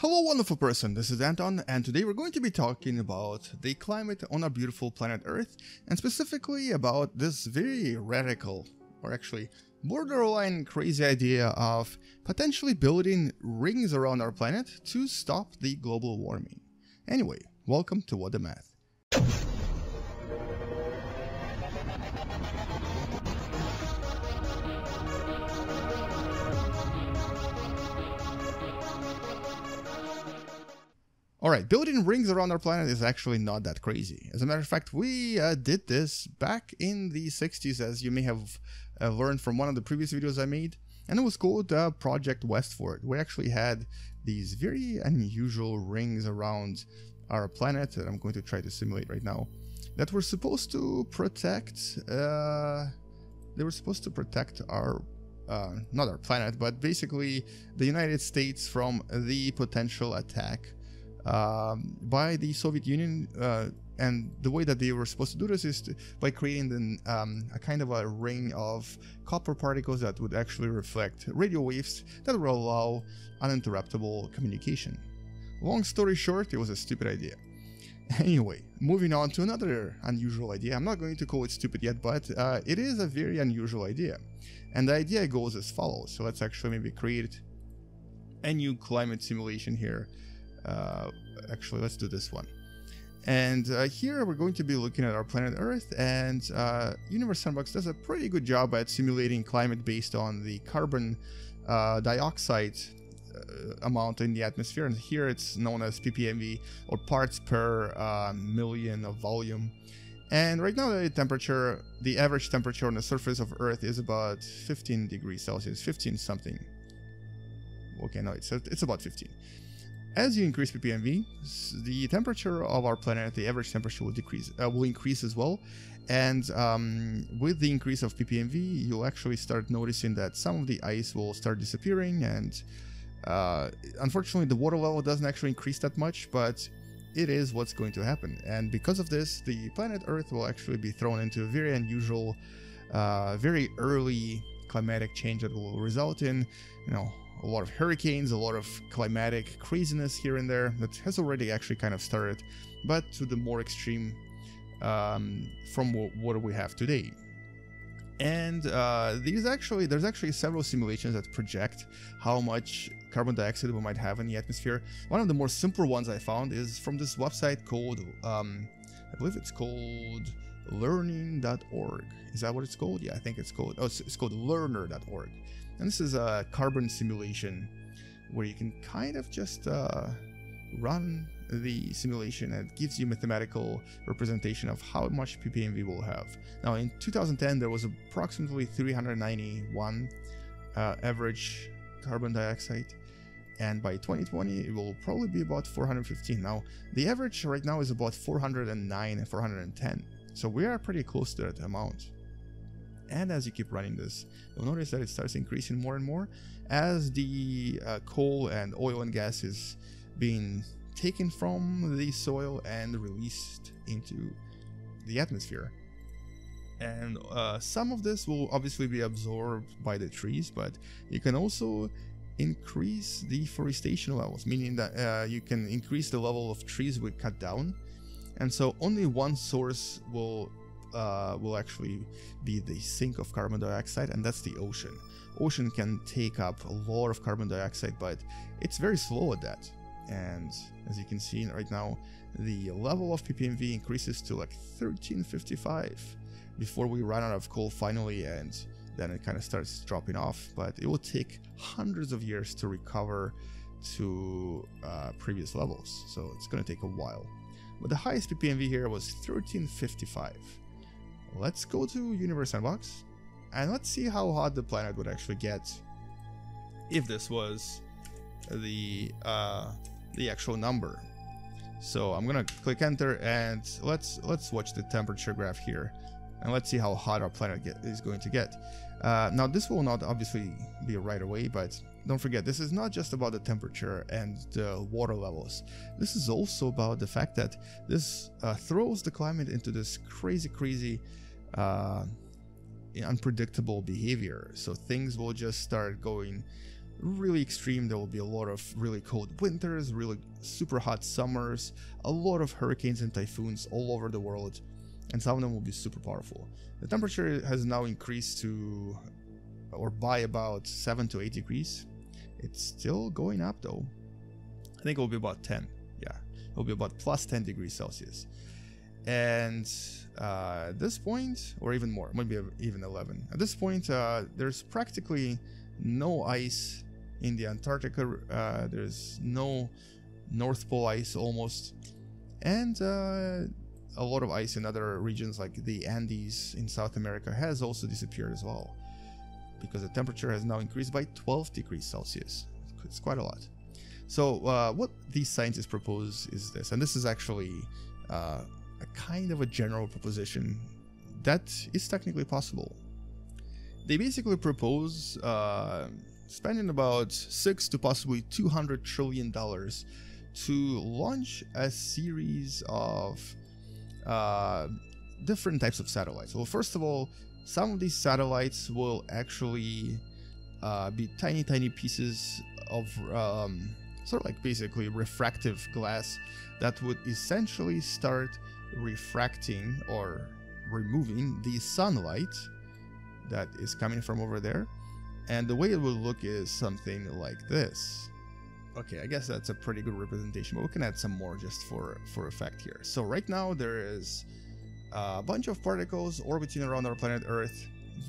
Hello wonderful person, this is Anton and today we're going to be talking about the climate on our beautiful planet Earth and specifically about this very radical or actually borderline crazy idea of potentially building rings around our planet to stop the global warming. Anyway, welcome to What Da Math. Alright, building rings around our planet is actually not that crazy. As a matter of fact, we uh, did this back in the 60s, as you may have uh, learned from one of the previous videos I made, and it was called uh, Project West Ford. We actually had these very unusual rings around our planet that I'm going to try to simulate right now that were supposed to protect, uh, they were supposed to protect our uh, not our planet, but basically the United States from the potential attack um, by the Soviet Union. Uh, and the way that they were supposed to do this is to, by creating an, um, a kind of a ring of copper particles that would actually reflect radio waves that would allow uninterruptible communication. Long story short, it was a stupid idea. Anyway, moving on to another unusual idea. I'm not going to call it stupid yet, but uh, it is a very unusual idea. And the idea goes as follows. So let's actually maybe create a new climate simulation here uh, actually, let's do this one. And uh, here we're going to be looking at our planet Earth, and uh, Universe Sandbox does a pretty good job at simulating climate based on the carbon uh, dioxide uh, amount in the atmosphere. And here it's known as ppmv, or parts per uh, million of volume. And right now the temperature, the average temperature on the surface of Earth is about 15 degrees Celsius, 15 something. Okay, no, it's, it's about 15. As you increase ppmv, the temperature of our planet, the average temperature will decrease, uh, will increase as well. And um, with the increase of ppmv, you'll actually start noticing that some of the ice will start disappearing. And uh, unfortunately, the water level doesn't actually increase that much, but it is what's going to happen. And because of this, the planet Earth will actually be thrown into a very unusual, uh, very early climatic change that will result in, you know, a lot of hurricanes, a lot of climatic craziness here and there that has already actually kind of started, but to the more extreme um, from what we have today. And uh, these actually, there's actually several simulations that project how much carbon dioxide we might have in the atmosphere. One of the more simple ones I found is from this website called, um, I believe it's called learning.org. Is that what it's called? Yeah, I think it's called, oh, it's, called learner.org. And this is a carbon simulation where you can kind of just uh, run the simulation and it gives you mathematical representation of how much ppmv will have. Now in 2010 there was approximately 391 uh, average carbon dioxide and by 2020 it will probably be about 415. Now the average right now is about 409 and 410 so we are pretty close to that amount. And as you keep running this, you'll notice that it starts increasing more and more as the uh, coal and oil and gas is being taken from the soil and released into the atmosphere. And uh, some of this will obviously be absorbed by the trees, but you can also increase the forestation levels, meaning that uh, you can increase the level of trees we cut down. And so only one source will uh, will actually be the sink of carbon dioxide, and that's the ocean. Ocean can take up a lot of carbon dioxide, but it's very slow at that. And as you can see right now, the level of ppmv increases to like 1355 before we run out of coal finally, and then it kind of starts dropping off. But it will take hundreds of years to recover to uh, previous levels, so it's going to take a while. But the highest ppmv here was 1355 let's go to Universe Sandbox and let's see how hot the planet would actually get if this was the uh, the actual number. So I'm gonna click enter and let's let's watch the temperature graph here and let's see how hot our planet get, is going to get. Uh, now this will not obviously be right away, but don't forget this is not just about the temperature and the water levels. This is also about the fact that this uh, throws the climate into this crazy, crazy uh, unpredictable behavior. So things will just start going really extreme. There will be a lot of really cold winters, really super hot summers, a lot of hurricanes and typhoons all over the world, and some of them will be super powerful. The temperature has now increased to or by about 7 to 8 degrees. It's still going up though. I think it will be about 10. Yeah, it will be about plus 10 degrees Celsius. And uh, at this point, or even more, maybe even 11. At this point, uh, there's practically no ice in the Antarctica. Uh, there's no North Pole ice almost, and uh, a lot of ice in other regions like the Andes in South America has also disappeared as well, because the temperature has now increased by 12 degrees Celsius. It's quite a lot. So uh, what these scientists propose is this, and this is actually uh, a kind of a general proposition that is technically possible. They basically propose uh, spending about six to possibly 200 trillion dollars to launch a series of uh, different types of satellites. Well, first of all, some of these satellites will actually uh, be tiny, tiny pieces of um, sort of like basically refractive glass that would essentially start refracting or removing the sunlight that is coming from over there. And the way it will look is something like this. Okay, I guess that's a pretty good representation, but we can add some more just for, for effect here. So right now there is a bunch of particles orbiting around our planet Earth,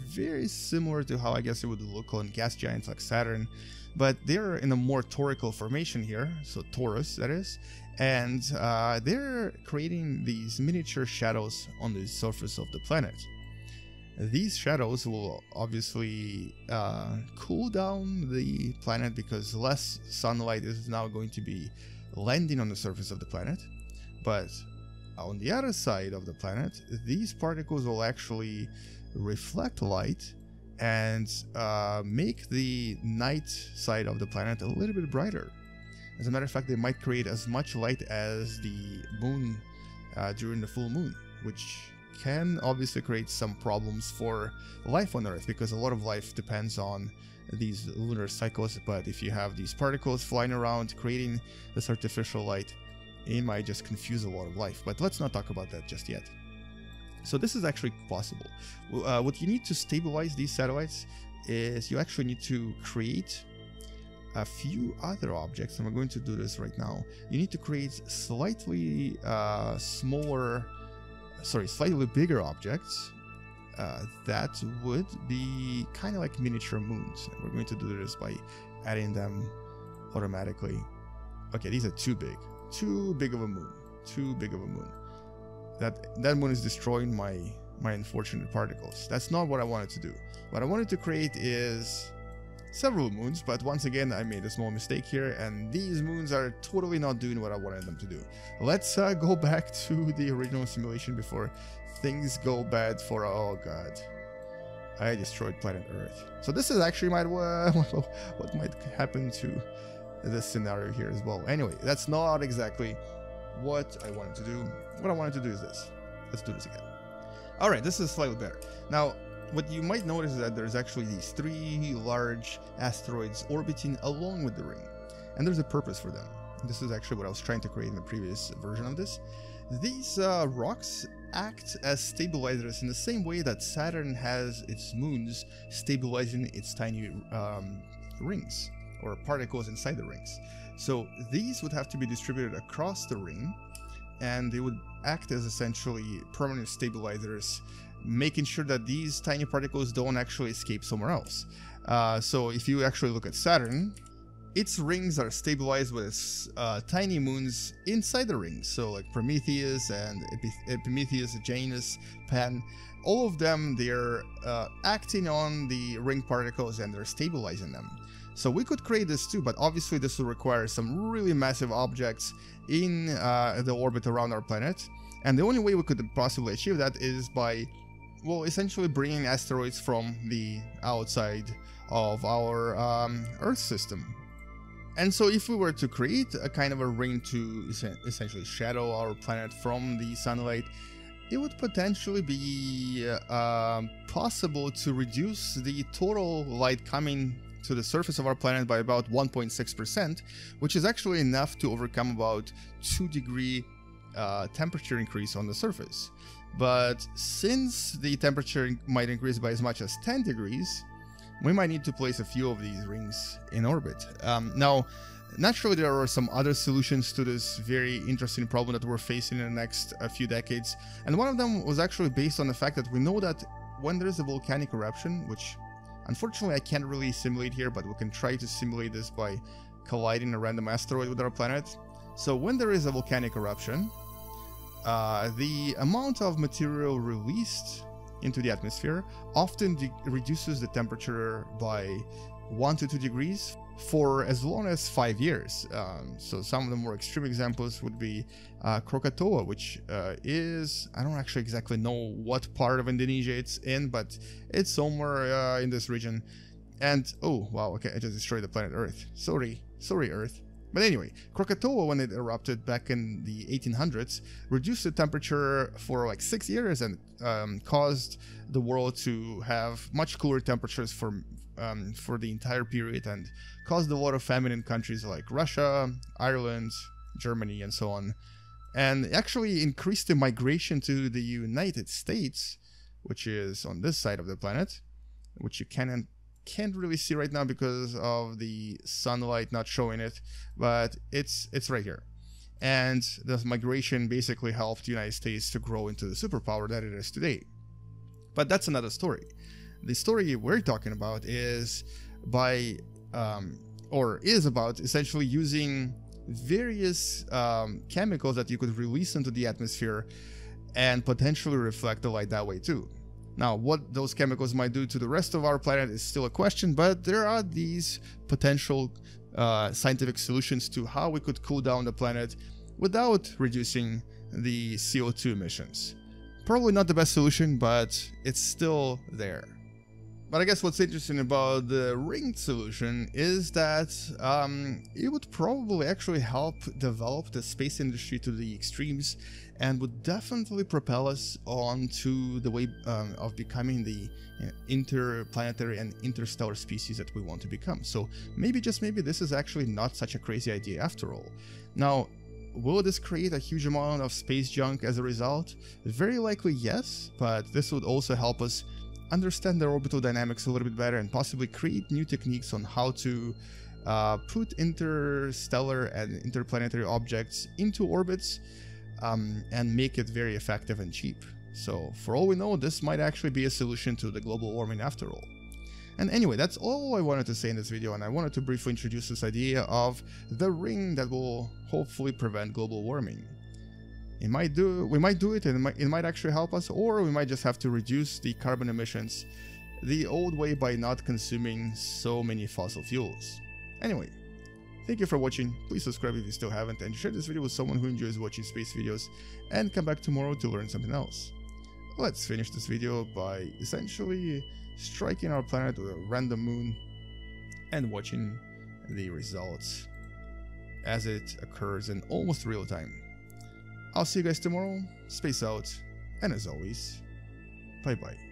very similar to how I guess it would look on gas giants like Saturn, but they're in a more torical formation here, so torus that is, and uh, they're creating these miniature shadows on the surface of the planet. These shadows will obviously uh, cool down the planet because less sunlight is now going to be landing on the surface of the planet. But on the other side of the planet, these particles will actually reflect light and uh, make the night side of the planet a little bit brighter. As a matter of fact, they might create as much light as the moon uh, during the full moon, which can obviously create some problems for life on Earth because a lot of life depends on these lunar cycles. But if you have these particles flying around creating this artificial light, it might just confuse a lot of life. But let's not talk about that just yet. So this is actually possible. Uh, what you need to stabilize these satellites is you actually need to create a few other objects and we're going to do this right now you need to create slightly uh, smaller sorry, slightly bigger objects uh, that would be kind of like miniature moons. We're going to do this by adding them automatically. Okay, these are too big. Too big of a moon. Too big of a moon. That that moon is destroying my my unfortunate particles. That's not what I wanted to do. What I wanted to create is several moons, but once again, I made a small mistake here, and these moons are totally not doing what I wanted them to do. Let's uh, go back to the original simulation before things go bad for, oh god. I destroyed planet Earth. So this is actually might uh, what might happen to this scenario here as well. Anyway, that's not exactly what I wanted to do. What I wanted to do is this. Let's do this again. Alright, this is slightly better. Now, what you might notice is that there's actually these three large asteroids orbiting along with the ring, and there's a purpose for them. This is actually what I was trying to create in the previous version of this. These uh, rocks act as stabilizers in the same way that Saturn has its moons stabilizing its tiny um, rings or particles inside the rings. So these would have to be distributed across the ring and they would act as essentially permanent stabilizers making sure that these tiny particles don't actually escape somewhere else. Uh, so if you actually look at Saturn, its rings are stabilized with uh, tiny moons inside the rings. So like Prometheus and Epimetheus, Janus, Pan, all of them, they're uh, acting on the ring particles and they're stabilizing them. So we could create this too, but obviously this will require some really massive objects in uh, the orbit around our planet. And the only way we could possibly achieve that is by well, essentially bringing asteroids from the outside of our um, Earth system. And so if we were to create a kind of a ring to essentially shadow our planet from the sunlight, it would potentially be uh, possible to reduce the total light coming to the surface of our planet by about 1.6%, which is actually enough to overcome about 2 degree uh, temperature increase on the surface. But since the temperature might increase by as much as 10 degrees, we might need to place a few of these rings in orbit. Um, now, naturally, there are some other solutions to this very interesting problem that we're facing in the next uh, few decades, and one of them was actually based on the fact that we know that when there is a volcanic eruption, which unfortunately I can't really simulate here, but we can try to simulate this by colliding a random asteroid with our planet. So when there is a volcanic eruption, uh, the amount of material released into the atmosphere often reduces the temperature by 1 to 2 degrees for as long as 5 years. Um, so some of the more extreme examples would be uh, Krakatoa, which uh, is, I don't actually exactly know what part of Indonesia it's in, but it's somewhere uh, in this region. And, oh, wow, okay, I just destroyed the planet Earth. Sorry, sorry Earth. But anyway, Krakatoa, when it erupted back in the 1800s, reduced the temperature for like six years and um, caused the world to have much cooler temperatures for um, for the entire period and caused a lot of famine in countries like Russia, Ireland, Germany, and so on. And actually increased the migration to the United States, which is on this side of the planet, which you can can't really see right now because of the sunlight not showing it, but it's it's right here. And the migration basically helped the United States to grow into the superpower that it is today. But that's another story. The story we're talking about is by um, or is about essentially using various um, chemicals that you could release into the atmosphere and potentially reflect the light that way too. Now, what those chemicals might do to the rest of our planet is still a question, but there are these potential uh, scientific solutions to how we could cool down the planet without reducing the CO2 emissions. Probably not the best solution, but it's still there. But I guess what's interesting about the ringed solution is that um, it would probably actually help develop the space industry to the extremes and would definitely propel us on to the way um, of becoming the you know, interplanetary and interstellar species that we want to become. So maybe, just maybe, this is actually not such a crazy idea after all. Now, Will this create a huge amount of space junk as a result? Very likely yes, but this would also help us understand their orbital dynamics a little bit better and possibly create new techniques on how to uh, put interstellar and interplanetary objects into orbits um, and make it very effective and cheap. So for all we know, this might actually be a solution to the global warming after all. And anyway, that's all I wanted to say in this video, and I wanted to briefly introduce this idea of the ring that will hopefully prevent global warming. It might do, we might do it and it might, it might actually help us, or we might just have to reduce the carbon emissions the old way by not consuming so many fossil fuels. Anyway, thank you for watching, please subscribe if you still haven't, and share this video with someone who enjoys watching space videos, and come back tomorrow to learn something else. Let's finish this video by essentially striking our planet with a random moon and watching the results as it occurs in almost real time. I'll see you guys tomorrow. Space out. And as always, bye bye.